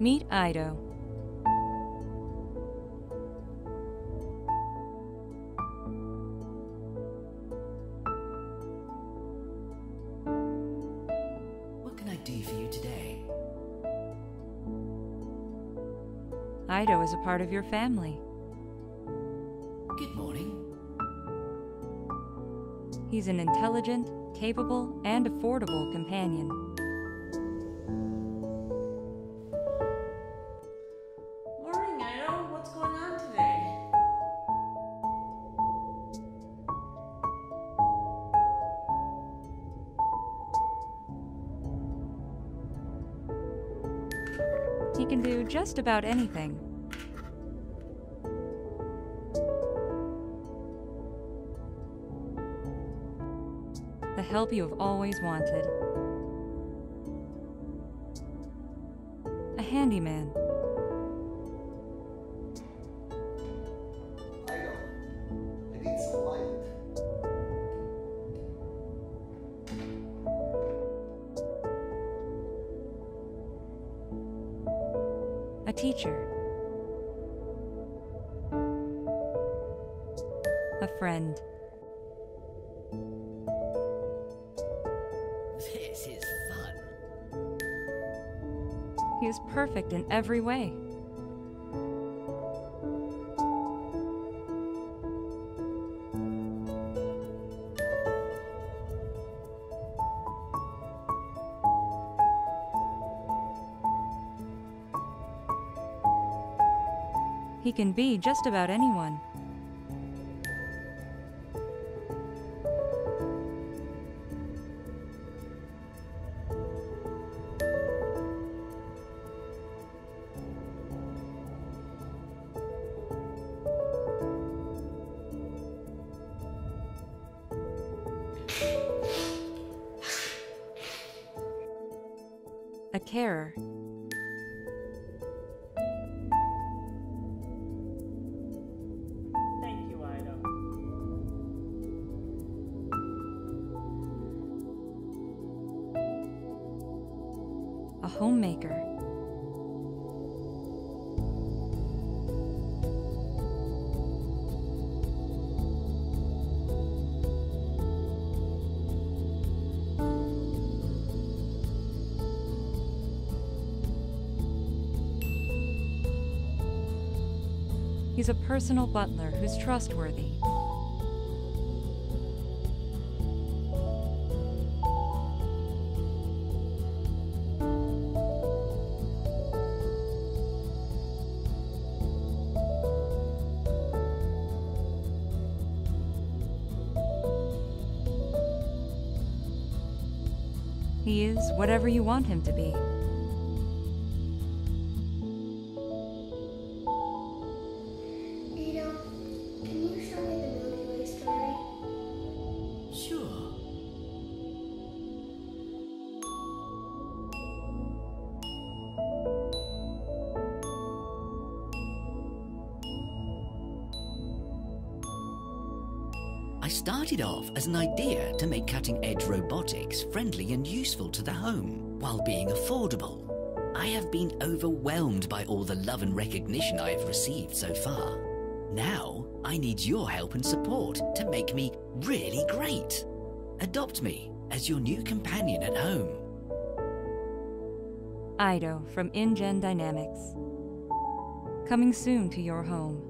Meet Aido. What can I do for you today? Aido is a part of your family. Good morning. He's an intelligent, capable, and affordable companion. Aido. What's going on today? He can do just about anything. The help you have always wanted. A handyman. A teacher. A friend. This is fun. He is perfect in every way. He can be just about anyone. A carer. A homemaker. He's a personal butler who's trustworthy. He is whatever you want him to be. Started off as an idea to make cutting edge robotics friendly and useful to the home while being affordable. I have been overwhelmed by all the love and recognition I have received so far. Now, I need your help and support to make me really great. Adopt me as your new companion at home. Aido from InGen Dynamics. Coming soon to your home.